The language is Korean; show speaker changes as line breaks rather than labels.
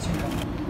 지금